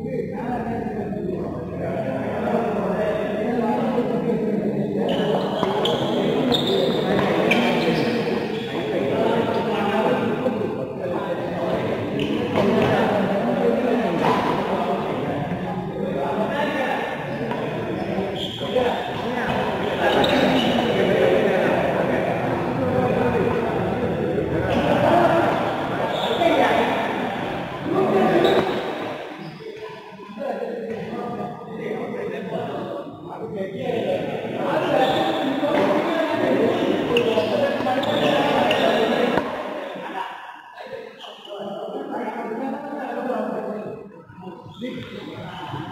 Amém. Thank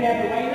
you have to wait